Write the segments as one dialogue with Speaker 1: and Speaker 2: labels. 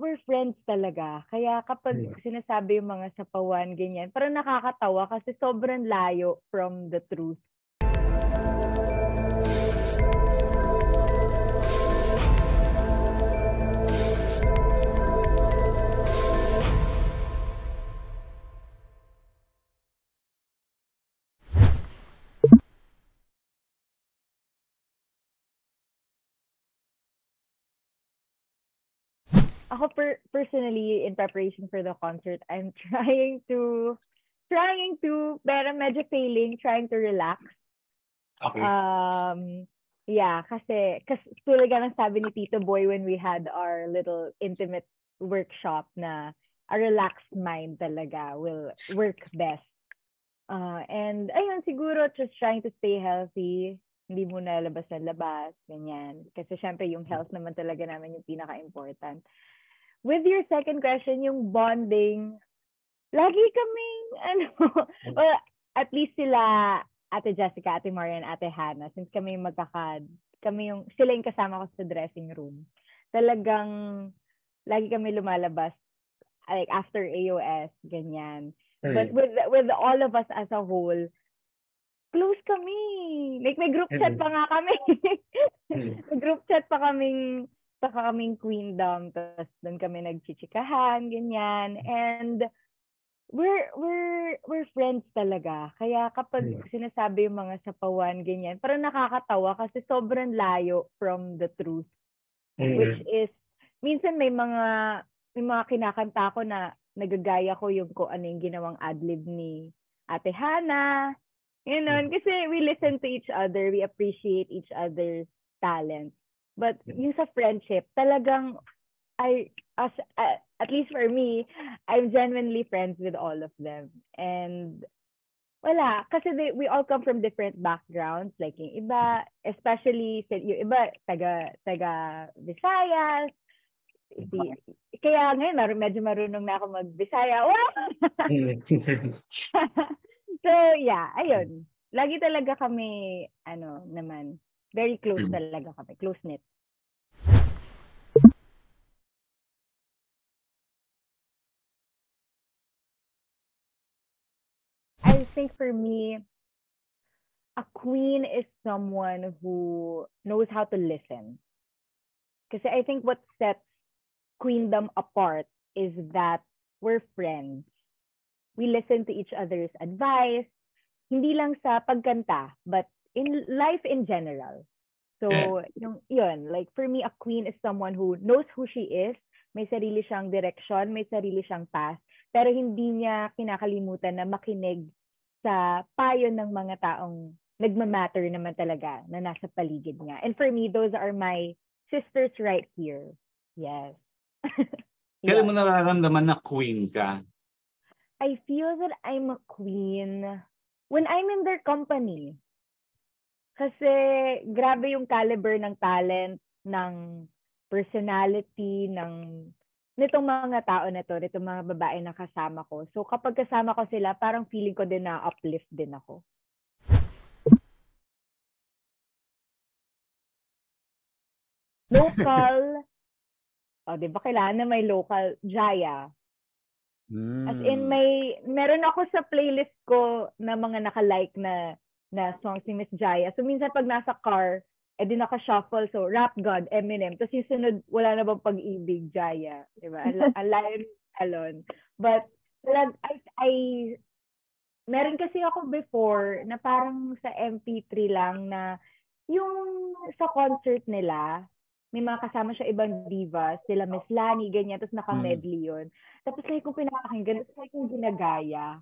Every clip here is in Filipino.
Speaker 1: we're friends talaga. Kaya kapag
Speaker 2: Yeah.
Speaker 1: sinasabi yung mga sapawan, ganyan, parang nakakatawa kasi sobrang layo from the truth. Ako per- personally, in preparation for the concert, I'm trying to, trying to, pero medyo failing, trying to relax.
Speaker 2: Okay.
Speaker 1: Um, yeah, kasi, kasi tulad nga ng sabi ni Tito Boy when we had our little intimate workshop na a relaxed mind talaga will work best. Uh, and ayun, siguro just trying to stay healthy. Hindi muna labas na labas, ganyan. Kasi syempre yung health naman talaga namin yung pinaka-important. With your second question, yung bonding, lagi kaming, ano, well, at least sila, Ate Jessica, Ate Maria, and Ate Hannah, since kami yung magkakad, kami yung, sila yung kasama ko sa dressing room. Talagang, lagi kami lumalabas, like after AOS, ganyan. But with with all of us as a whole, close kami. Like may group chat pa nga kami.
Speaker 2: Mm.
Speaker 1: may group chat pa kaming pa kaming queendom tapos doon kami nagchichikahan ganyan and we're we're we're friends talaga. Kaya kapag
Speaker 2: Yeah.
Speaker 1: sinasabi yung mga sapawan ganyan, parang nakakatawa kasi sobrang layo from the truth which is minsan may mga may mga kinakanta ko na nagagaya ko yung kung ano yung ginawang adlib ni Ate Hana. You know, kasi we listen to each other, we appreciate each other's talent. But yung sa friendship, talagang I as uh, at least for me, I'm genuinely friends with all of them. And wala, kasi they, we all come from different backgrounds. Like yung iba, especially sa- yung iba taga taga Visayas, si, kaya ngayon mar- medyo marunong na ako mag-Bisaya. So, yeah, ayun. Lagi talaga kami, ano naman, very close
Speaker 2: Mm.
Speaker 1: talaga kami. Close-knit. I think for me, a queen is someone who knows how to listen. Kasi I think what sets queendom apart is that we're friends. We listen to each other's advice, hindi lang sa pagkanta, but in life in general. So, yung, yun, like for me, a queen is someone who knows who she is, may sarili siyang direction, may sarili siyang path, pero hindi niya kinakalimutan na makinig sa payo ng mga taong nagmamatter naman talaga na nasa paligid niya. And for me, those are my sisters right here. Yes.
Speaker 2: Kailan
Speaker 1: Yeah.
Speaker 2: mo nararamdaman na queen ka?
Speaker 1: I feel that I'm a queen when I'm in their company. Kasi grabe yung caliber ng talent, ng personality, ng nitong mga tao na to, nitong mga babae na kasama ko. So kapag kasama ko sila, parang feeling ko din na uplift din ako. Local, oh, di ba kailangan na may local, Jaya. As in,
Speaker 3: Mm.
Speaker 1: may, meron ako sa playlist ko na mga naka-like na, na songs ni Miss Jaya. So, minsan pag nasa car, eh di naka-shuffle. So, Rap God, Eminem. Tapos yung sunod, wala na bang pag-ibig, Jaya. Diba? Al- Alain Alon. But, talag, I, I, meron kasi ako before na parang sa MP3 lang na yung sa concert nila, may mga kasama siya ibang divas, sila Miss Lani, ganyan, tapos naka-medley yun. Tapos like kung pinapakinggan, tapos like kung ginagaya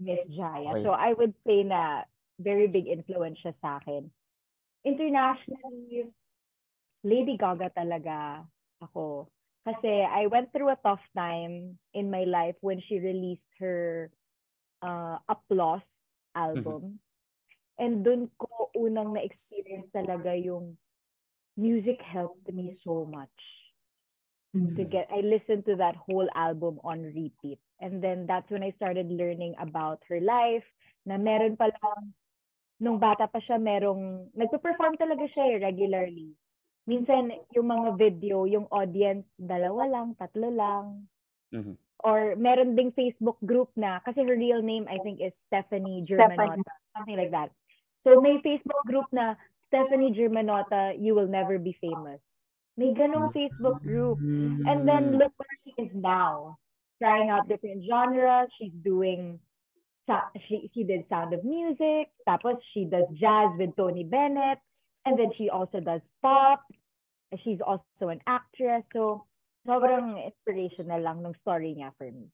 Speaker 1: Miss Jaya.
Speaker 3: Okay.
Speaker 1: So I would say na very big influence siya sa akin. Internationally, Lady Gaga talaga ako. Kasi I went through a tough time in my life when she released her uh, Applause album. And dun ko unang na-experience talaga yung music helped me so much to get I listened to that whole album on repeat. And then that's when I started learning about her life na meron pa lang nung bata pa siya merong nagpe-perform talaga siya eh, regularly. minsan yung mga video, yung audience, dalawa lang, tatlo lang.
Speaker 3: Mhm.
Speaker 1: Or meron ding Facebook group na, kasi her real name, I think, is Stephanie
Speaker 4: Stephanie.
Speaker 1: Germanota. Something like that. So may Facebook group na, Stephanie Germanota, you will never be famous. May ganong Facebook group. And then look where she is now. Trying out different genres. She's doing she she did Sound of Music, tapos she does jazz with Tony Bennett, and then she also does pop. She's also an actress. So sobrang inspirational lang nung story niya for me.